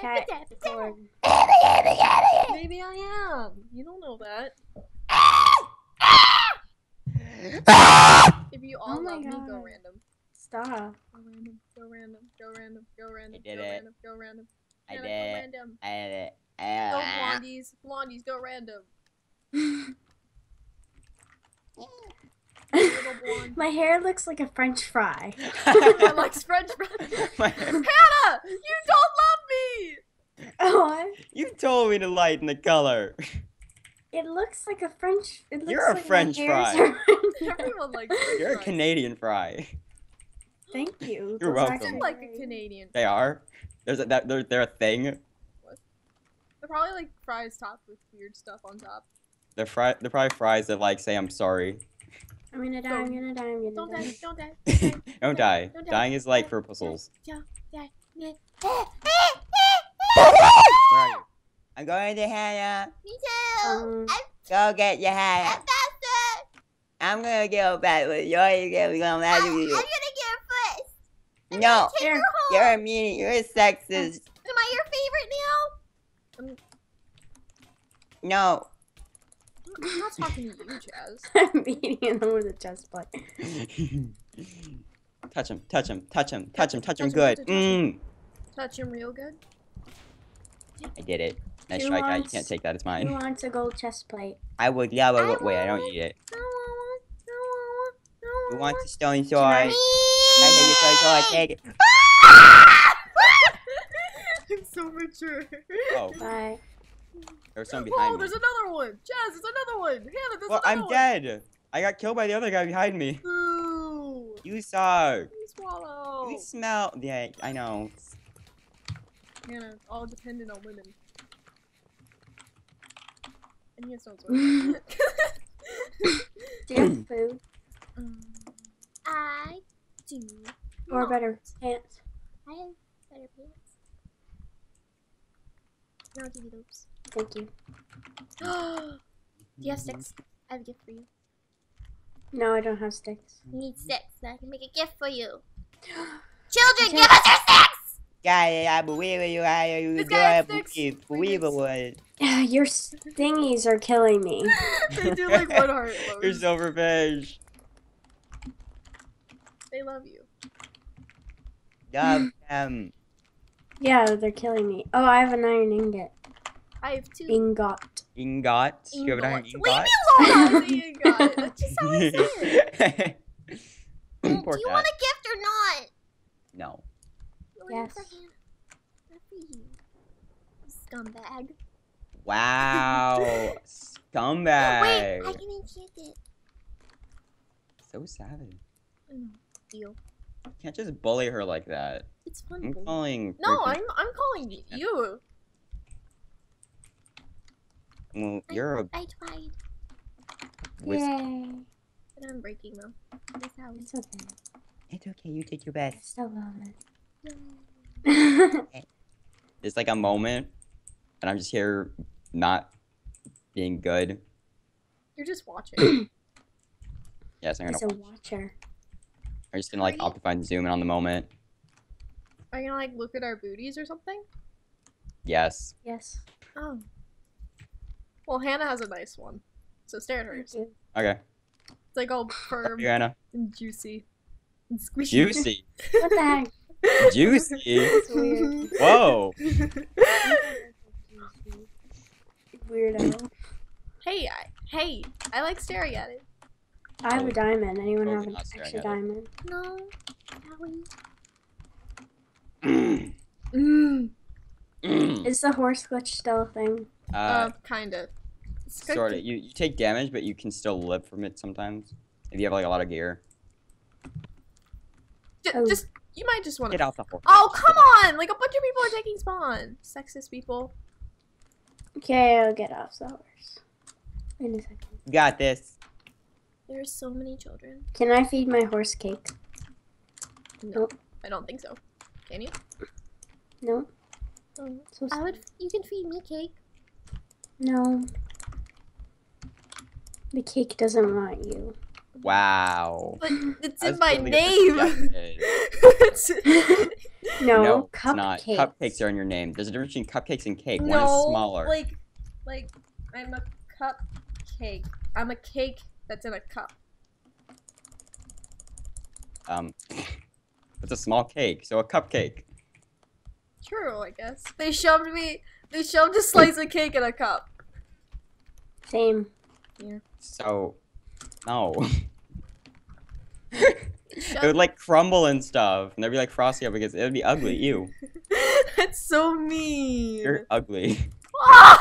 Cat. Maybe I am. You don't know that. If you all Oh my love me, go random. Stop. Go random. Go random. Go random. Go random. I did go it. random. Go random. I did Go it. random. I did it. Go Ah. blondies. Blondies. Go random. Little blonde. My hair looks like a French fry. I like French fry. My- Hannah, you don't love me. Oh, you told me to lighten the color. it looks like a French. It looks You're a like French fry. are- Everyone likes French You're a. Canadian fry. Thank you. You're Those welcome. actually I'm like a very- Canadian. They are. There's a, that they're, they're a thing. They're probably like fries topped with weird stuff on top. They're fry. They're probably fries that like say I'm sorry. I'm gonna die. I'm gonna die. I'm gonna Don't die. die. Don't die. Don't die. Don't die. Dying is like for puzzles. Yeah. Yeah. Yeah. Where are you? I'm going to Hannah. Me too. Um, Go get your Hannah. faster. I'm gonna go back with you. You're gonna go mad at you. gonna get first. No, Here. you're a mean. You're a sexist. Am I your favorite now? No. Now? I'm not talking to you, Chaz. I'm beating him with a chest plate. touch him. Touch him. Touch him. Touch him. Touch him. Touch him, Good. touch him, him. Mm. Touch him real good. I did it. Nice Who strike. out. You can't take that. It's Who mine. wants a gold chest plate? I would love I it. Wait, I don't want- need it. No, want. No, I want. No, I Who want. wants a stone sword? I- I take your stone sword. Take it. I'm so mature. Oh, Bye. There's someone Whoa, behind me. there's another one. Jazz, there's another one. Hannah, there's Well, another I'm one. dead. I got killed by the other guy behind me. Ooh. You suck. You swallow. You smell. Yeah, I know. Hannah, it's all dependent on women. And he has no Do you have food? Um, I do. Or not. better pants? I have better pants. Now I'll give you those. Thank you. do you have sticks? I have a gift for you. No, I don't have sticks. You need sticks, then I can make a gift for you. Children, give us your sticks! Guy, I believe in you. I you This guy has do. I sticks. believe. Three Believe it bits. would. Your stingies are killing me. they do like one heart You're emoji. silverfish. They love you. Love them. Yeah, they're killing me. Oh, I have an iron ingot. I have two. Ingot. Ingot. You have an ingot. Leave me alone! Ingot. That's just how I say it. Poor do you cat. want a gift or not? No. You want it for Yes. Hannah? Not for you. You Scumbag. Wow. Scumbag. Wait, I can enchant it. So savage. I know. Deal. You can't just bully her like that. It's fun. I'm calling. No, freaking- I'm I'm calling you. Well, you're a I tried. whiz- Yay. But I'm breaking them. That's how It's okay. It's okay. You take your I best. still love Yay. it. There's like a moment, and I'm just here, not being good. You're just watching. Yes, I'm gonna. He's a watcher. I'm just gonna like Are you- optify and zoom in on the moment. Are you gonna like look at our booties or something? Yes. Yes. Oh. Well, Hannah has a nice one. So stare at Thank hers. Okay. It's like all firm Here, Anna. and juicy and squishy. Juicy. What the heck? Juicy. It's weird. Whoa. Weirdo. hey, I, hey, I like staring at it. I have a diamond. Anyone Oh, have an extra at it. diamond? No. Howie. Mm. Mm. Mm. Is the horse glitch still a thing? Uh, Uh, kinda. Sort of. You you take damage, but you can still live from it sometimes if you have like a lot of gear. J- Oh. Just, you might just want to- Get to. out the horse. Oh, come on! Like a bunch of people are taking spawn. Sexist people. Okay, I'll get off the horse. In a second. You got this. There are so many children. Can I feed my horse cake? No, Nope. I don't think so. Can you? No. Oh, So I would. You can feed me cake. No. The cake doesn't want you. Wow. But it's in my name. It's- No, it's not. cupcakes. Cupcakes are in your name. There's a difference between cupcakes and cake. One is no, smaller. like, like I'm a cupcake. I'm a cake that's in a cup. Um, it's a small cake, so a cupcake. True, I guess. They shoved me. They shoved a slice of cake in a cup. Same. So, no. It would like crumble and stuff, and there'd be like frosting up because it would be ugly. Ew, That's so mean. you're ugly. wow,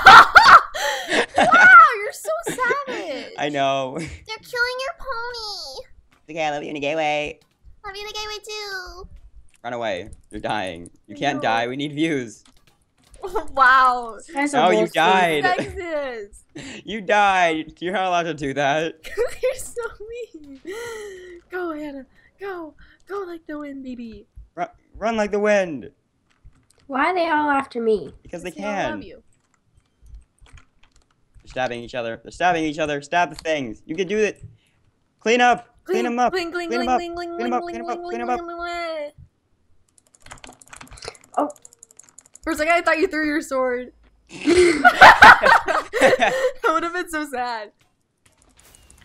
you're so savage. I know. They're killing your pony. Okay, I love you in a gay way. Love you in the gay way too. Run away. You're dying. You can't No. die. We need views. Wow. Oh, you died. Sexist. You died. You're not allowed to do that. you're so mean. Go, Hannah. Go. Go like the wind, baby. Run, run like the wind. Why are they all after me? Because they They love can. you. They're stabbing each other. They're stabbing each other. Stab the things. You can do it. Clean up. Clean them up. Clean, clean, Clean clean, 'em up. clean, clean, Clean 'em up, clean, clean 'em up, clean, clean 'em clean, up. clean, clean. Oh. For a second, I thought you threw your sword. that would have been so sad.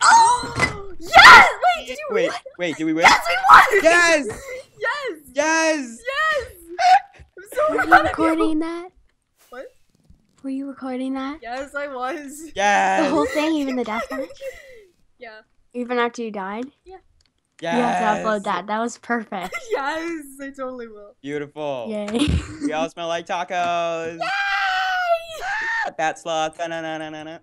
Oh! Yes! Wait, did you wait, win? wait, did we win? Yes, we won! Yes! Yes! Yes! Yes! I'm so Were you proud of you. recording that? What? Were you recording that? Yes, I was. Yes! The whole thing, even the death match? Yeah. Even Even after you died? Yes! You have to upload that. That was perfect. Yes, I totally will. Beautiful. Yay. We all smell like tacos. Yay! Bat sloth. Na-na-na-na-na.